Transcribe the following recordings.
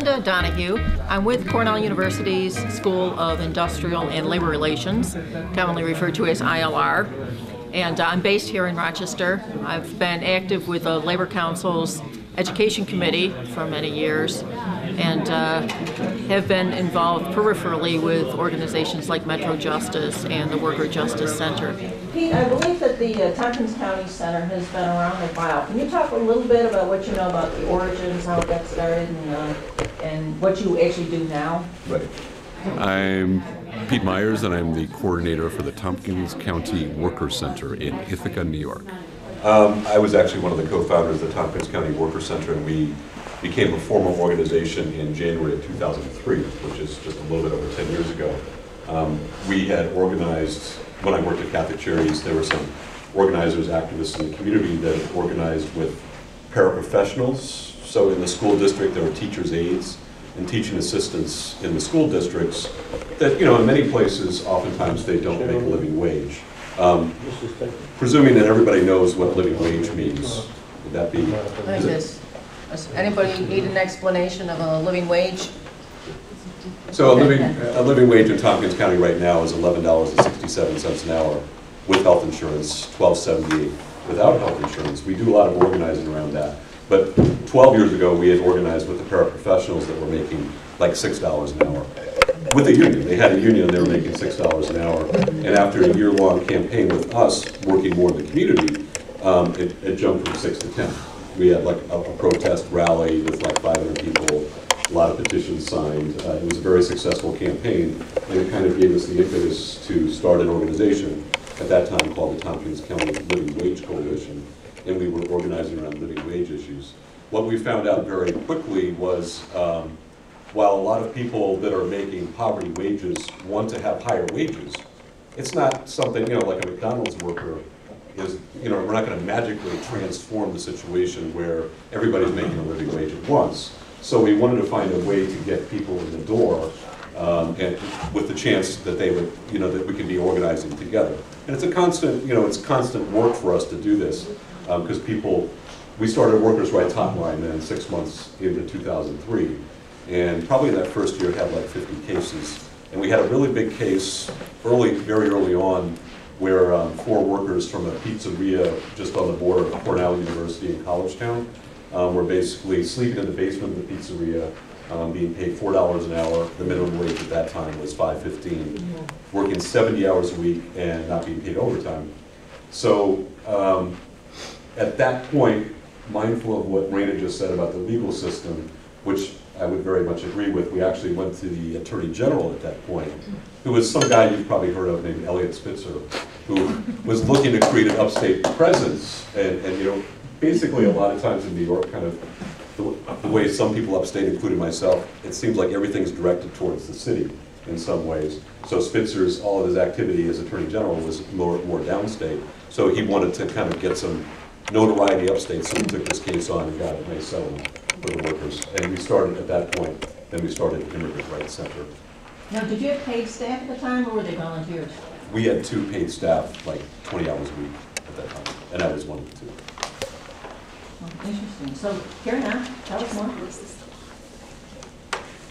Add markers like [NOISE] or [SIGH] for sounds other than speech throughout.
Linda Donahue. I'm with Cornell University's School of Industrial and Labor Relations, commonly referred to as ILR. And uh, I'm based here in Rochester. I've been active with the Labor Council's Education Committee for many years and uh, have been involved peripherally with organizations like Metro Justice and the Worker Justice Center. Pete, I believe that the uh, Tompkins County Center has been around a while. Can you talk a little bit about what you know about the origins, how it got started, and, uh, and what you actually do now? Right. I'm Pete Meyers, and I'm the coordinator for the Tompkins County Worker Center in Ithaca, New York. Um, I was actually one of the co-founders of the Tompkins County Worker Center, and we became a formal organization in January of 2003, which is just a little bit over 10 years ago. Um, we had organized, when I worked at Catholic Charities, there were some organizers, activists in the community that organized with paraprofessionals. So in the school district, there were teachers' aides and teaching assistants in the school districts that, you know, in many places, oftentimes they don't make a living wage. Um, presuming that everybody knows what living wage means, would that be? Like this. Does anybody need an explanation of a living wage? So a living, a living wage in Tompkins County right now is eleven dollars and sixty-seven cents an hour with health insurance, twelve seventy-eight without health insurance. We do a lot of organizing around that. But twelve years ago, we had organized with the paraprofessionals that were making like six dollars an hour. With a union, they had a union and they were making six dollars an hour. And after a year-long campaign with us, working more in the community, um, it, it jumped from six to ten. We had like a, a protest rally with like five hundred people, a lot of petitions signed. Uh, it was a very successful campaign, and it kind of gave us the impetus to start an organization at that time called the Tompkins County Living Wage Coalition, and we were organizing around living wage issues. What we found out very quickly was, um, while a lot of people that are making poverty wages want to have higher wages, it's not something, you know, like a McDonald's worker is, you know, we're not going to magically transform the situation where everybody's making a living wage at once. So we wanted to find a way to get people in the door um, and with the chance that they would, you know, that we could be organizing together. And it's a constant, you know, it's constant work for us to do this because um, people, we started Workers' Rights Hotline then six months into 2003. And probably that first year had like 50 cases. And we had a really big case early, very early on where um, four workers from a pizzeria just on the border of Cornell University in Collegetown um, were basically sleeping in the basement of the pizzeria, um, being paid four dollars an hour. The minimum wage at that time was five fifteen, working seventy hours a week and not being paid overtime. So um, at that point, mindful of what Reyna just said about the legal system, which I would very much agree with. We actually went to the Attorney General at that point, who was some guy you've probably heard of named Eliot Spitzer, who was looking to create an upstate presence. And, and you know, basically a lot of times in New York, kind of the, the way some people upstate, including myself, it seems like everything's directed towards the city in some ways. So Spitzer's, all of his activity as Attorney General was more, more downstate. So he wanted to kind of get some notoriety upstate, so he took this case on and got a nice settlement for the workers. And we started at that point, then we started the Immigrant Rights Center. Now, did you have paid staff at the time, or were they volunteers? We had two paid staff, like 20 hours a week at that time, and I was one of the two. Oh, Interesting. So, carry now, tell us more.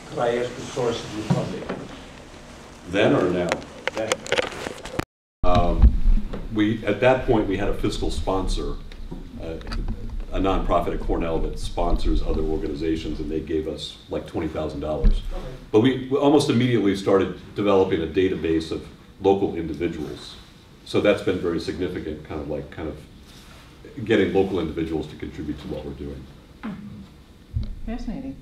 Could I ask the source of your funding? Then or now? Then, Um, We, at that point, we had a fiscal sponsor, uh, a nonprofit at Cornell that sponsors other organizations, and they gave us like $20,000. But we we almost immediately started developing a database of local individuals. So that's been very significant, kind of like, kind of getting local individuals to contribute to what we're doing. Fascinating.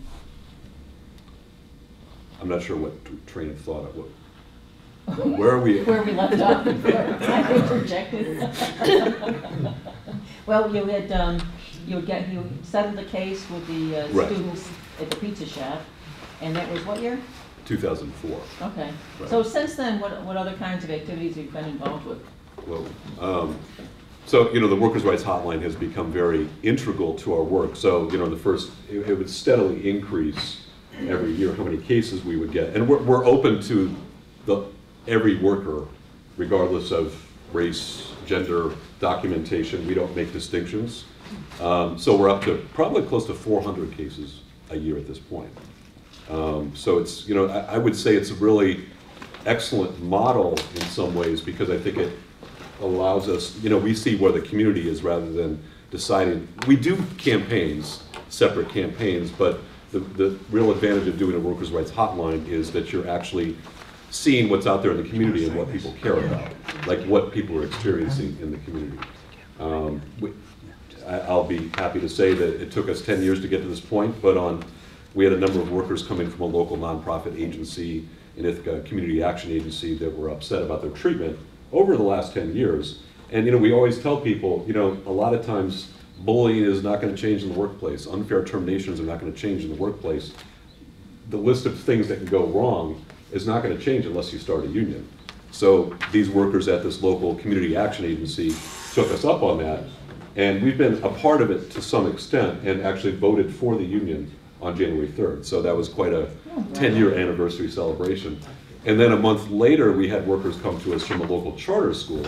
I'm not sure what train of thought, what, [LAUGHS] where are we? Where we left off before [LAUGHS] I. [LAUGHS] Well, you had, um, you would get, you settled the case with the uh, Right. students at the pizza shop, and that was what year? 2004. Okay. Right. So since then, what, what other kinds of activities have you been involved with? Well, um, so, you know, the Workers' Rights Hotline has become very integral to our work. So, you know, the first, it, it would steadily increase every year how many cases we would get. And we're, we're open to the, every worker, regardless of race, gender, documentation. We don't make distinctions. Um, so we're up to probably close to 400 cases a year at this point. Um, So it's, you know, I, I would say it's a really excellent model in some ways because I think it allows us, you know, we see where the community is rather than deciding. We do campaigns, separate campaigns, but the, the real advantage of doing a workers' rights hotline is that you're actually seeing what's out there in the community and what people care about, like what people are experiencing in the community. Um, we- I'll be happy to say that it took us 10 years to get to this point, but on, we had a number of workers coming from a local nonprofit agency, an Ithaca Community Action Agency, that were upset about their treatment over the last 10 years. And, you know, we always tell people, you know, a lot of times bullying is not going to change in the workplace, unfair terminations are not going to change in the workplace. The list of things that can go wrong is not going to change unless you start a union. So these workers at this local community action agency took us up on that, and we've been a part of it to some extent and actually voted for the union on January 3rd. So that was quite a 10-year anniversary celebration. And then a month later, we had workers come to us from a local charter school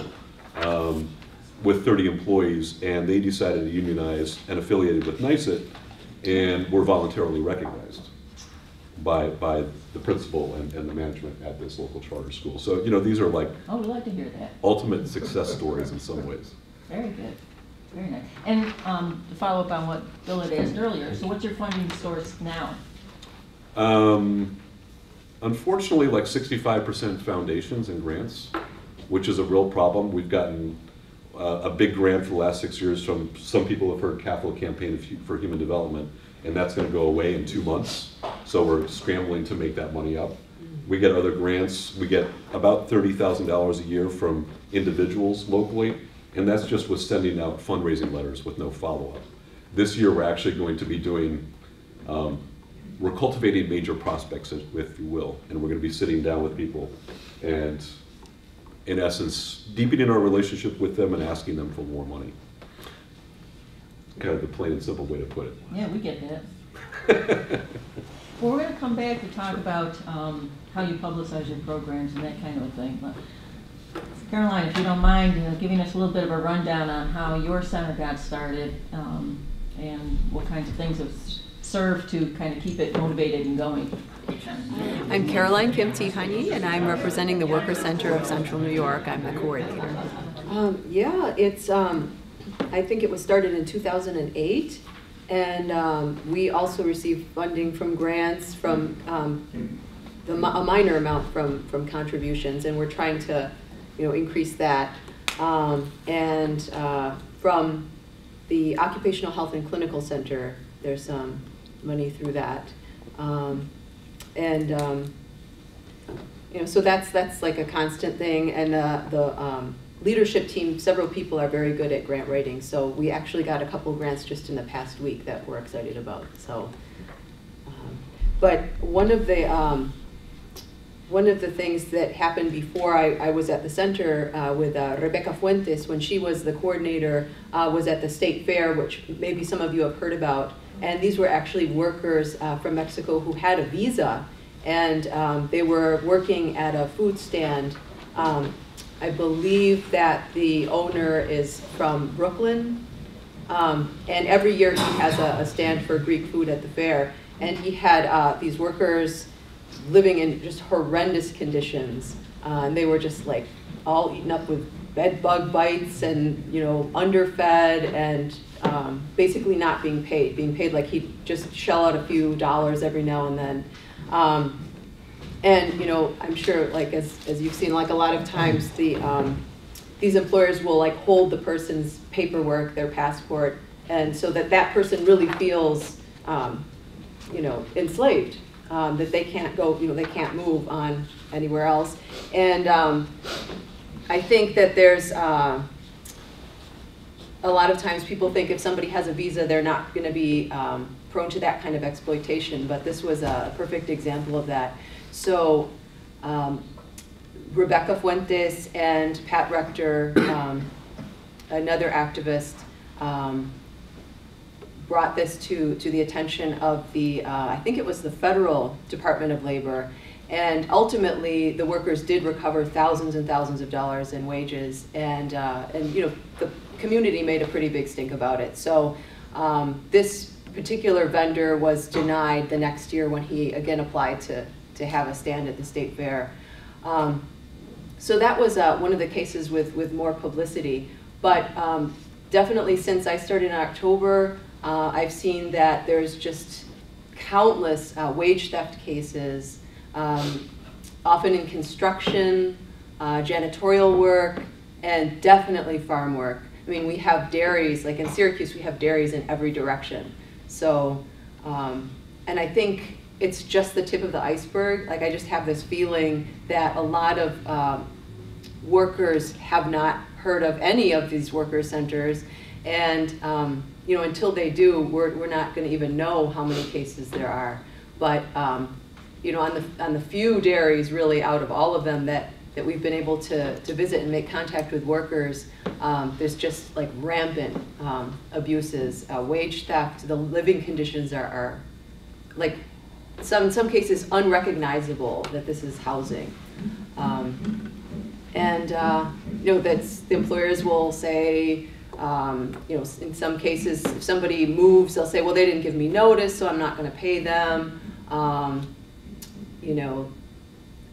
um, with 30 employees, and they decided to unionize and affiliated with NYSUT, and were voluntarily recognized by, by the principal and, and the management at this local charter school. So, you know, these are like Oh, we like to hear that. ultimate success stories in some ways. Very good. Very nice. And um, to follow up on what Bill had asked earlier, so what's your funding source now? Um, unfortunately, like 65% foundations and grants, which is a real problem. We've gotten uh, a big grant for the last six years from, some people have heard Catholic Campaign for Human Development, and that's gonna go away in two months. So we're scrambling to make that money up. We get other grants, we get about $30,000 a year from individuals locally, and that's just with sending out fundraising letters with no follow-up. This year, we're actually going to be doing um, we're cultivating major prospects, if if you will, and we're gonna be sitting down with people and, in essence, deepening our relationship with them and asking them for more money. Kind of the plain and simple way to put it. Yeah, we get that. [LAUGHS] Well, we're gonna come back to talk about um, how you publicize your programs and that kind of a thing. But Caroline, if you don't mind uh, giving us a little bit of a rundown on how your center got started um, and what kinds of things have s- served to kind of keep it motivated and going. I'm Caroline Kimtihanyi, and I'm representing the Workers Center of Central New York. I'm the coordinator. Um, yeah, it's, um, I think it was started in 2008, and um, we also received funding from grants, from um, the, a minor amount from, from contributions, and we're trying to, you know, increase that. Um, and uh, from the Occupational Health and Clinical Center, there's some money through that. Um, and um, you know, so that's, that's like a constant thing, and uh, the um, leadership team, several people are very good at grant writing, so we actually got a couple grants just in the past week that we're excited about, so. um, But one of the, um, one of the things that happened before I, I was at the center uh, with uh, Rebecca Fuentes, when she was the coordinator, uh, was at the state fair, which maybe some of you have heard about. And these were actually workers uh, from Mexico who had a visa, and um, they were working at a food stand. Um, I believe that the owner is from Brooklyn, um, and every year he has a, a stand for Greek food at the fair. And he had uh, these workers living in just horrendous conditions. Uh, and they were just like all eaten up with bed bug bites and, you know, underfed and um, basically not being paid, being paid like he'd just shell out a few dollars every now and then. Um, and, you know, I'm sure, like, as, as you've seen, like, a lot of times, the, um, these employers will, like, hold the person's paperwork, their passport, and so that that person really feels, um, you know, enslaved, um, that they can't go, you know, they can't move on anywhere else. And um, I think that there's, uh, a lot of times people think if somebody has a visa, they're not going to be um, prone to that kind of exploitation, but this was a perfect example of that. So um, Rebecca Fuentes and Pat Rector, um, another activist, um, brought this to, to the attention of the, uh, I think it was the Federal Department of Labor. And ultimately, the workers did recover thousands and thousands of dollars in wages. And, uh, and you know, the community made a pretty big stink about it. So um, this particular vendor was denied the next year when he again applied to, to have a stand at the state fair. Um, so that was uh, one of the cases with, with more publicity. But um, definitely since I started in October, uh, I've seen that there's just countless uh, wage theft cases, um, often in construction, uh, janitorial work, and definitely farm work. I mean, we have dairies, like in Syracuse, we have dairies in every direction. So, um, and I think it's just the tip of the iceberg. Like, I just have this feeling that a lot of um, workers have not heard of any of these worker centers. And, um, you know, until they do, we're, we're not going to even know how many cases there are. But, um, you know, on the, on the few dairies, really, out of all of them that, that we've been able to, to visit and make contact with workers, um, there's just like rampant um, abuses, uh, wage theft, the living conditions are, are like, some, in some cases, unrecognizable that this is housing. Um, and, uh, you know, that's, the employers will say, um, you know, in some cases, if somebody moves, they'll say, well, they didn't give me notice, so I'm not gonna pay them. Um, you know,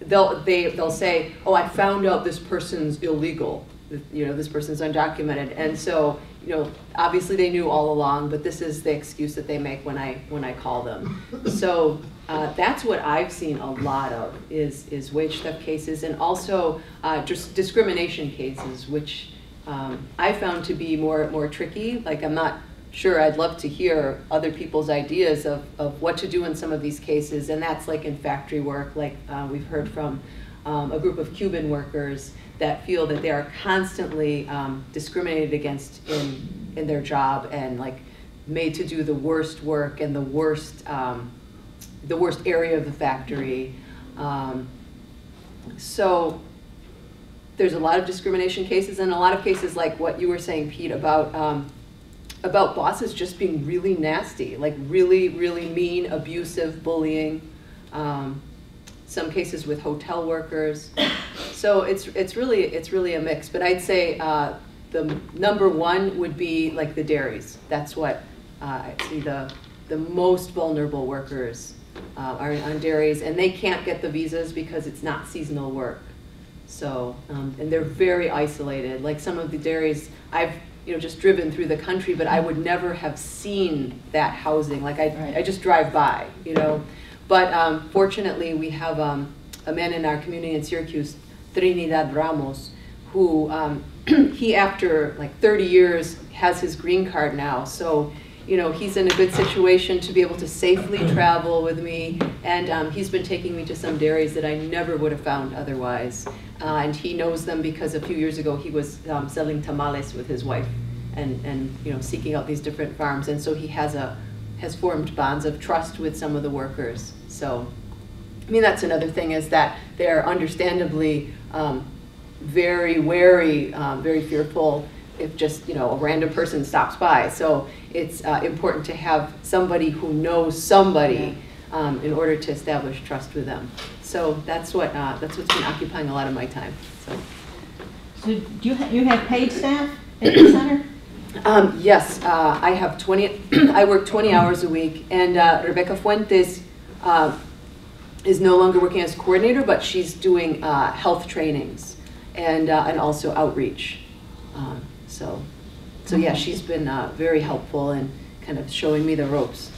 they'll, they, they'll say, oh, I found out this person's illegal. You know, this person's undocumented. And so, you know, obviously they knew all along, but this is the excuse that they make when I, when I call them. [LAUGHS] So uh, that's what I've seen a lot of is, is wage theft cases and also uh, just discrimination cases, which um, I found to be more, more tricky. Like I'm not sure, I'd love to hear other people's ideas of, of what to do in some of these cases. And that's like in factory work, like uh, we've heard from um, a group of Cuban workers that feel that they are constantly um, discriminated against in, in their job and like made to do the worst work and the worst, um, the worst area of the factory. Um, so there's a lot of discrimination cases and a lot of cases like what you were saying, Pete, about um, about bosses just being really nasty, like really, really mean, abusive, bullying. Um, some cases with hotel workers. So it's it's really it's really a mix. But I'd say uh, the number one would be like the dairies. That's what uh, I see the the most vulnerable workers uh, are on dairies, and they can't get the visas because it's not seasonal work. So um, and they're very isolated. Like some of the dairies, I've you know just driven through the country, but I would never have seen that housing. Like I Right. I just drive by, you know. But um, fortunately, we have um, a man in our community in Syracuse, Trinidad Ramos, who um, [CLEARS THROAT] he, after like 30 years, has his green card now. So, you know, he's in a good situation to be able to safely [CLEARS THROAT] travel with me. And um, he's been taking me to some dairies that I never would have found otherwise. Uh, and he knows them because a few years ago he was um, selling tamales with his wife and, and, you know, seeking out these different farms. And so he has a, has formed bonds of trust with some of the workers. So, I mean, that's another thing is that they're understandably um, very wary, um, very fearful if just, you know, a random person stops by. So it's uh, important to have somebody who knows somebody um, in order to establish trust with them. So that's what, uh, that's what's been occupying a lot of my time, so. So do you, ha- you have paid staff at the center? [COUGHS] Um, yes, uh, I have 20, [COUGHS] I work 20 hours a week, and uh, Rebecca Fuentes uh, is no longer working as coordinator, but she's doing uh, health trainings and, uh, and also outreach. So, so yeah, she's been uh, very helpful in kind of showing me the ropes.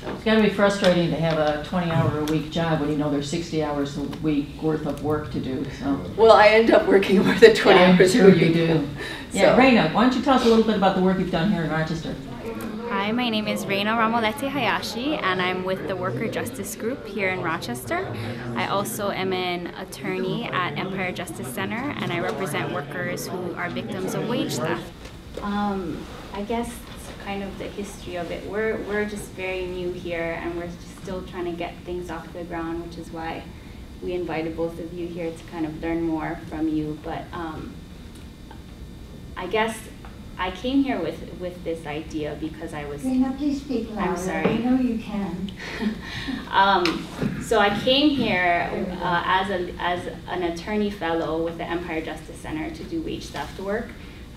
So, It's gotta be frustrating to have a 20-hour-a-week job when you know there's 60 hours a week worth of work to do, so. well, I end up working more than 20 Yeah, hours a sure week. you do. [LAUGHS] Yeah, So- Reyna, why don't you tell us a little bit about the work you've done here in Rochester? My name is Reyna Ramolete Hayashi, and I'm with the Worker Justice Group here in Rochester. I also am an attorney at Empire Justice Center, and I represent workers who are victims of wage theft. Um, I guess kind of the history of it. We're, we're just very new here, and we're still trying to get things off the ground, which is why we invited both of you here to kind of learn more from you. But um, I guess I came here with, with this idea because I was Reyna, please speak louder. I'm sorry. I know you can. [LAUGHS] um, so I came here uh, as, a, as an attorney fellow with the Empire Justice Center to do wage theft work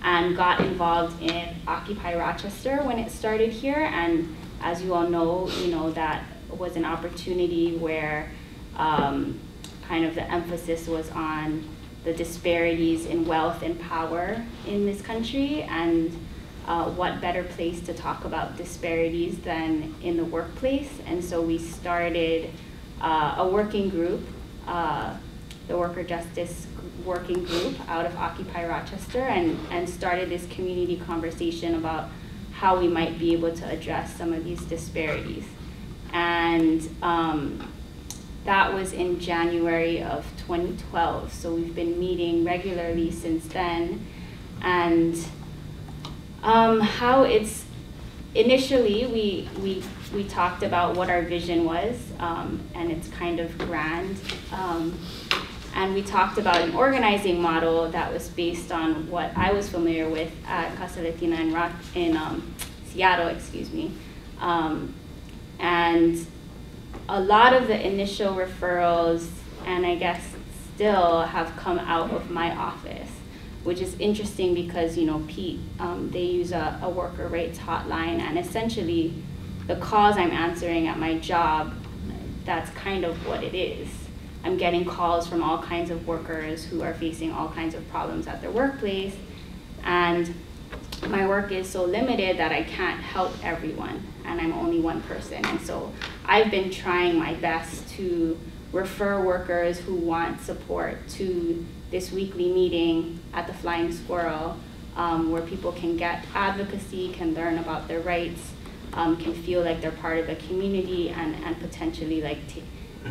and got involved in Occupy Rochester when it started here and as you all know, you know, that was an opportunity where um, kind of the emphasis was on the disparities in wealth and power in this country and uh, what better place to talk about disparities than in the workplace. And so we started uh, a working group, uh, the Worker Justice Working Group out of Occupy Rochester, and, and started this community conversation about how we might be able to address some of these disparities. And um, that was in January of 2012. So we've been meeting regularly since then. And um, how it's initially we we we talked about what our vision was, um, and it's kind of grand. Um, and we talked about an organizing model that was based on what I was familiar with at Casa Latina in, Rock, in um, Seattle, excuse me. Um, and a lot of the initial referrals, and I guess still, have come out of my office which is interesting because you know Pete, um, they use a, a worker rights hotline, and essentially, the calls I'm answering at my job, that's kind of what it is. I'm getting calls from all kinds of workers who are facing all kinds of problems at their workplace, and my work is so limited that I can't help everyone, and I'm only one person, and so I've been trying my best to refer workers who want support to this weekly meeting at the Flying Squirrel um, where people can get advocacy, can learn about their rights, um, can feel like they're part of a community and, and potentially like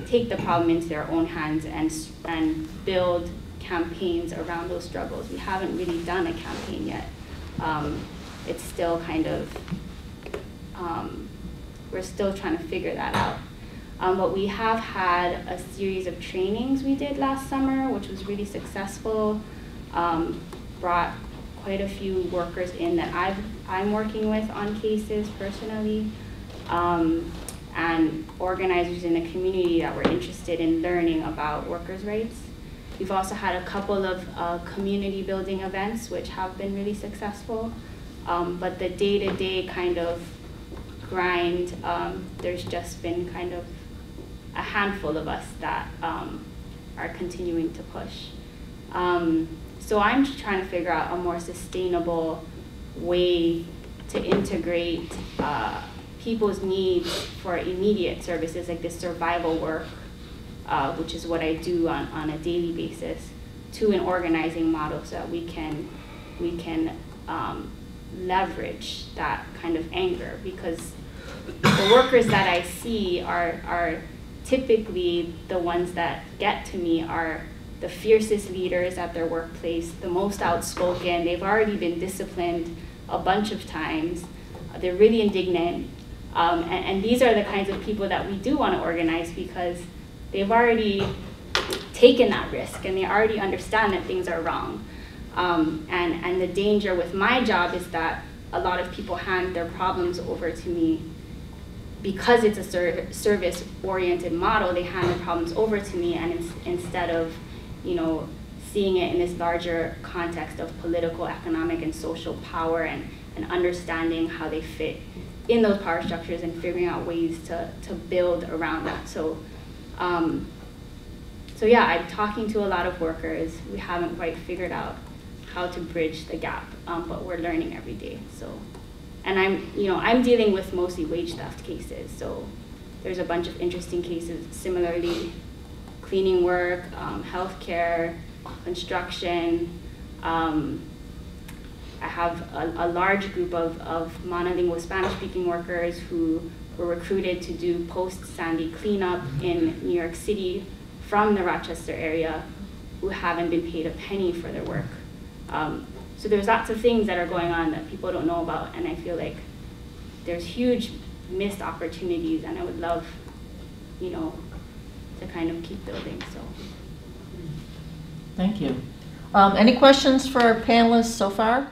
take the problem into their own hands and, and build campaigns around those struggles. We haven't really done a campaign yet. Um, it's still kind of, um, we're still trying to figure that out. Um, but we have had a series of trainings we did last summer, which was really successful. Um, brought quite a few workers in that I've, I'm working with on cases personally, um, and organizers in the community that were interested in learning about workers' rights. We've also had a couple of uh, community building events, which have been really successful. Um, but the day-to-day -day kind of grind, um, there's just been kind of a handful of us that um, are continuing to push. Um, so I'm trying to figure out a more sustainable way to integrate uh, people's needs for immediate services like this survival work, uh, which is what I do on, on a daily basis, to an organizing model so that we can, we can um, leverage that kind of anger because the workers that I see are, are typically the ones that get to me are the fiercest leaders at their workplace, the most outspoken. They've already been disciplined a bunch of times. They're really indignant. Um, and, and these are the kinds of people that we do want to organize because they've already taken that risk and they already understand that things are wrong. Um, and, and the danger with my job is that a lot of people hand their problems over to me because it's a ser service-oriented model, they hand their problems over to me, and instead of, you know, seeing it in this larger context of political, economic, and social power, and, and understanding how they fit in those power structures, and figuring out ways to, to build around that. So, um, so yeah, I'm talking to a lot of workers. We haven't quite figured out how to bridge the gap, um, but we're learning every day. So and I'm, you know, I'm dealing with mostly wage theft cases. So there's a bunch of interesting cases. Similarly, cleaning work, um, healthcare, construction. Um, I have a, a, large group of, of monolingual Spanish-speaking workers who were recruited to do post-Sandy cleanup in New York City from the Rochester area who haven't been paid a penny for their work. Um, so there's lots of things that are going on that people don't know about, and I feel like there's huge missed opportunities, and I would love, you know, to kind of keep building. So. Thank you. Um, any questions for our panelists so far?